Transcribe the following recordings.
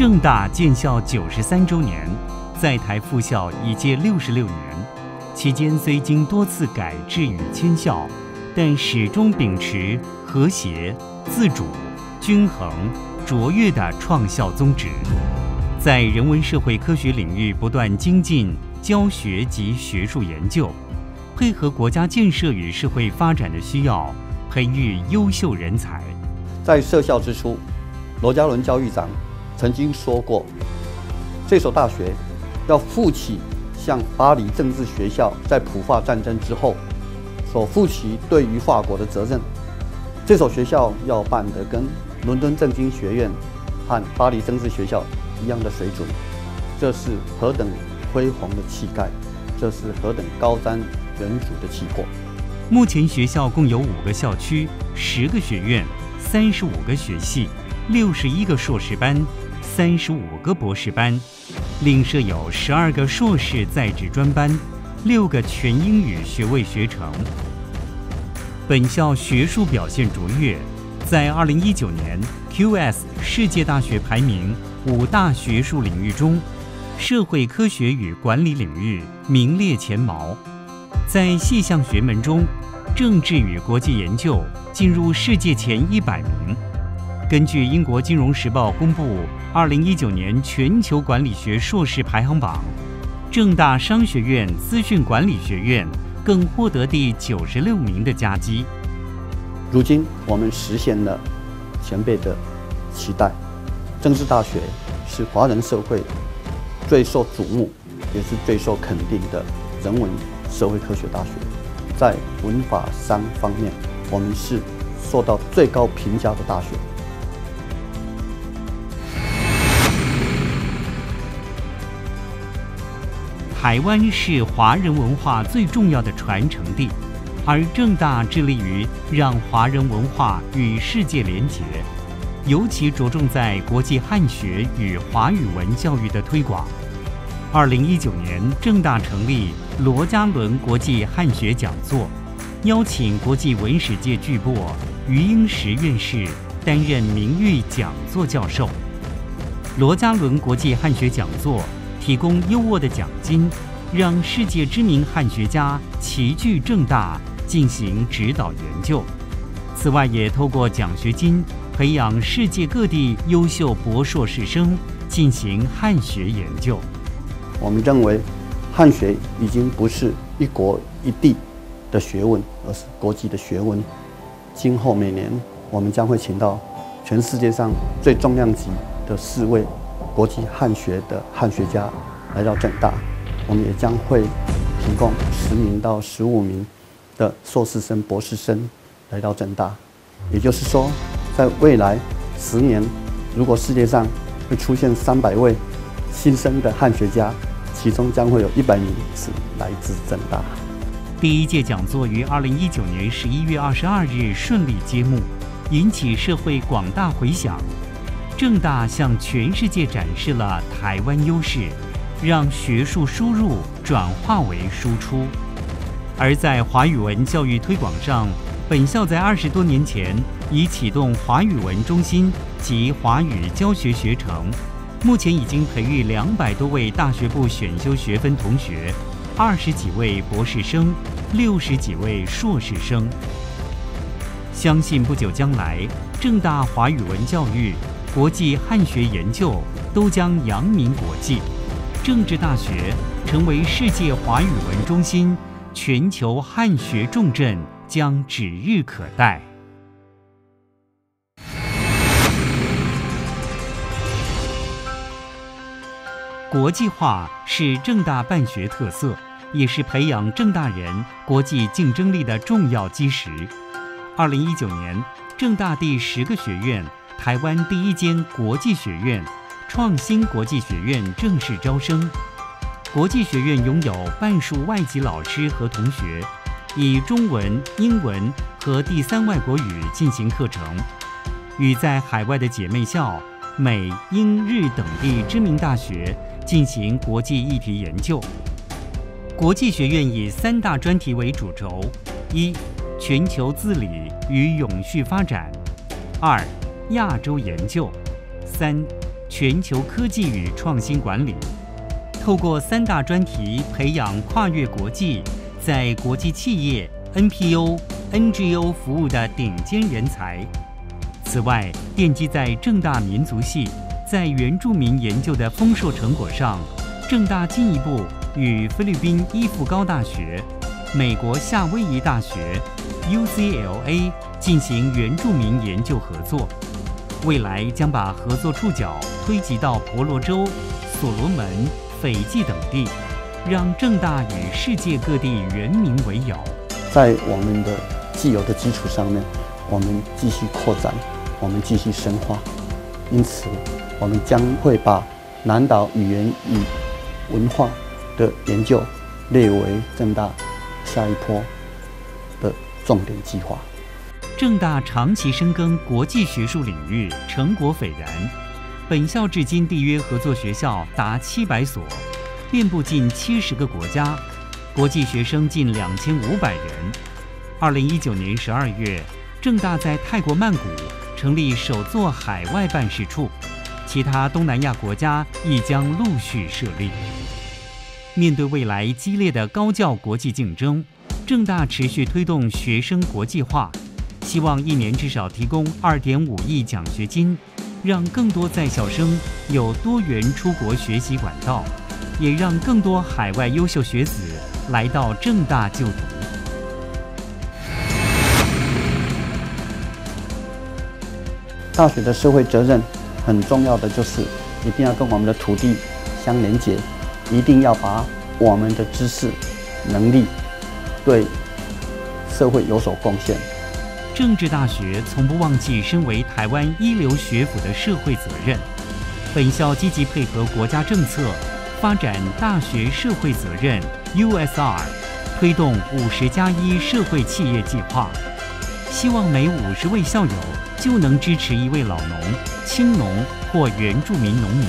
正大建校九十三周年，在台复校已届六十六年，期间虽经多次改制与迁校，但始终秉持和谐、自主、均衡、卓越的创校宗旨，在人文社会科学领域不断精进教学及学术研究，配合国家建设与社会发展的需要，培育优秀人才。在设校之初，罗家伦教育长曾经说过，这所大学要负起像巴黎政治学校在普法战争之后所负起对于法国的责任。这所学校要办得跟伦敦政经学院和巴黎政治学校一样的水准，这是何等恢宏的气概，这是何等高瞻远瞩的气魄。目前学校共有五个校区，十个学院。三十五个学系，六十一个硕士班，三十五个博士班，另设有十二个硕士在职专班，六个全英语学位学程。本校学术表现卓越，在二零一九年 QS 世界大学排名五大学术领域中，社会科学与管理领域名列前茅，在细项学门中。政治与国际研究进入世界前一百名。根据英国《金融时报》公布二零一九年全球管理学硕士排行榜，正大商学院资讯管理学院更获得第九十六名的佳绩。如今，我们实现了前辈的期待。政治大学是华人社会最受瞩目，也是最受肯定的人文社会科学大学。在文法商方面，我们是受到最高评价的大学。台湾是华人文化最重要的传承地，而正大致力于让华人文化与世界连结，尤其着重在国际汉学与华语文教育的推广。二零一九年，正大成立罗家伦国际汉学讲座，邀请国际文史界巨擘余英时院士担任名誉讲座教授。罗家伦国际汉学讲座提供优渥的奖金，让世界知名汉学家齐聚正大进行指导研究。此外，也透过奖学金培养世界各地优秀博硕士生进行汉学研究。我们认为，汉学已经不是一国一地的学问，而是国际的学问。今后每年，我们将会请到全世界上最重量级的四位国际汉学的汉学家来到正大。我们也将会提供十名到十五名的硕士生、博士生来到正大。也就是说，在未来十年，如果世界上会出现三百位新生的汉学家，其中将会有一百名是来自正大。第一届讲座于二零一九年十一月二十二日顺利揭幕，引起社会广大回响。正大向全世界展示了台湾优势，让学术输入转化为输出。而在华语文教育推广上，本校在二十多年前已启动华语文中心及华语教学学程。目前已经培育两百多位大学部选修学分同学，二十几位博士生，六十几位硕士生。相信不久将来，正大华语文教育、国际汉学研究都将扬名国际，政治大学成为世界华语文中心，全球汉学重镇将指日可待。国际化是正大办学特色，也是培养正大人国际竞争力的重要基石。二零一九年，正大第十个学院——台湾第一间国际学院——创新国际学院正式招生。国际学院拥有半数外籍老师和同学，以中文、英文和第三外国语进行课程，与在海外的姐妹校美、英、日等地知名大学。进行国际议题研究。国际学院以三大专题为主轴：一、全球治理与永续发展；二、亚洲研究；三、全球科技与创新管理，透过三大专题培养跨越国际，在国际企业、NPO、NGO 服务的顶尖人才。此外，奠基在正大民族系在原住民研究的丰硕成果上，正大进一步与菲律宾伊夫高大学、美国夏威夷大学、UCLA 进行原住民研究合作。未来将把合作触角推及到婆罗洲、所罗门、斐济等地，让正大与世界各地人民为友。在我们的既有的基础上面，我们继续扩展，我们继续深化。因此，我们将会把南岛语言与文化的研究列为正大下一波的重点计划。正大长期深耕国际学术领域，成果斐然。本校至今缔约合作学校达七百所，遍布近七十个国家，国际学生近两千五百人。二零一九年十二月，正大在泰国曼谷成立首座海外办事处，其他东南亚国家亦将陆续设立。面对未来激烈的高教国际竞争，正大持续推动学生国际化。希望一年至少提供二点五亿奖学金，让更多在校生有多元出国学习管道，也让更多海外优秀学子来到正大就读。大学的社会责任很重要的就是一定要跟我们的土地相连接，一定要把我们的知识、能力对社会有所贡献。政治大学从不忘记身为台湾一流学府的社会责任。本校积极配合国家政策，发展大学社会责任 （USR），推动五十加一社会企业计划，希望每五十位校友就能支持一位老农、青农或原住民农民。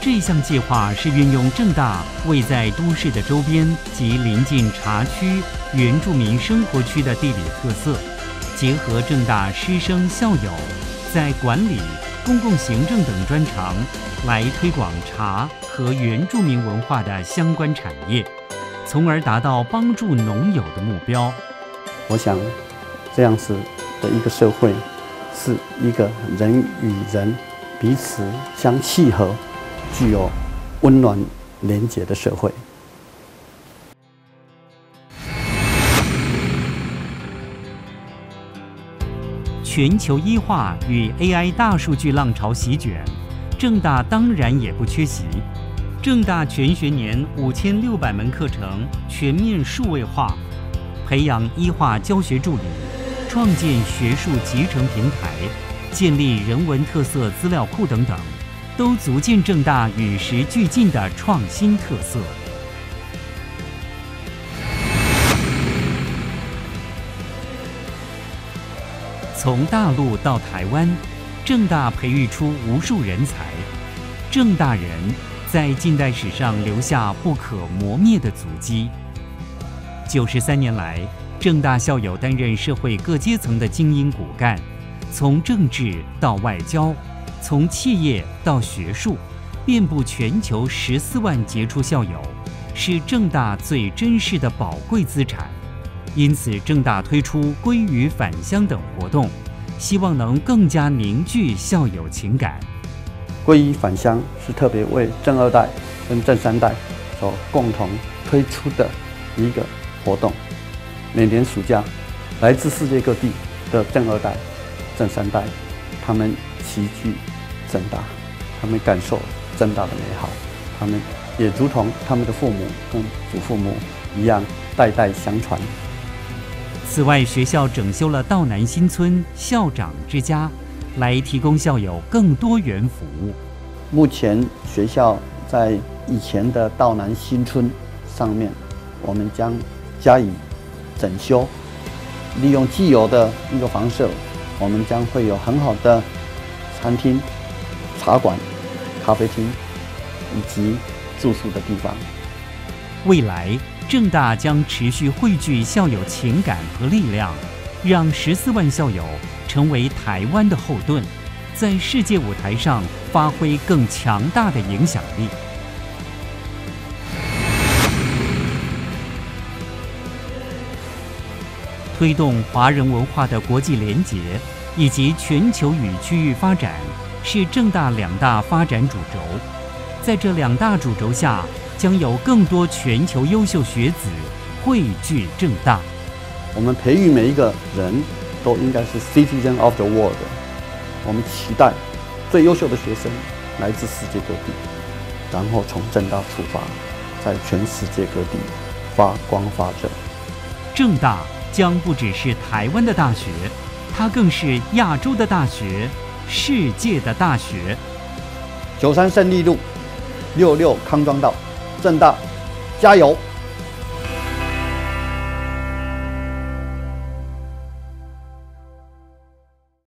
这项计划是运用正大位在都市的周边及临近茶区、原住民生活区的地理特色。结合正大师生校友在管理、公共行政等专长，来推广茶和原住民文化的相关产业，从而达到帮助农友的目标。我想，这样子的一个社会，是一个人与人彼此相契合、具有温暖连结的社会。全球医化与 AI 大数据浪潮席卷，正大当然也不缺席。正大全学年五千六百门课程全面数位化，培养医化教学助理，创建学术集成平台，建立人文特色资料库等等，都足见正大与时俱进的创新特色。从大陆到台湾，正大培育出无数人才。正大人在近代史上留下不可磨灭的足迹。九十三年来，正大校友担任社会各阶层的精英骨干，从政治到外交，从企业到学术，遍布全球十四万杰出校友，是正大最珍视的宝贵资产。因此，正大推出“归于返乡”等活动，希望能更加凝聚校友情感。“归于返乡”是特别为正二代跟正三代所共同推出的一个活动。每年暑假，来自世界各地的正二代、正三代，他们齐聚正大，他们感受正大的美好，他们也如同他们的父母跟祖父母一样，代代相传。此外，学校整修了道南新村校长之家，来提供校友更多元服务。目前学校在以前的道南新村上面，我们将加以整修，利用既有的一个房舍，我们将会有很好的餐厅、茶馆、咖啡厅以及住宿的地方。未来。正大将持续汇聚校友情感和力量，让十四万校友成为台湾的后盾，在世界舞台上发挥更强大的影响力。推动华人文化的国际联结以及全球与区域发展，是正大两大发展主轴。在这两大主轴下，将有更多全球优秀学子汇聚正大。我们培育每一个人都应该是 citizen of the world。我们期待最优秀的学生来自世界各地，然后从正大出发，在全世界各地发光发热。正大将不只是台湾的大学，它更是亚洲的大学，世界的大学。九三胜利路六六康庄道，震荡加油！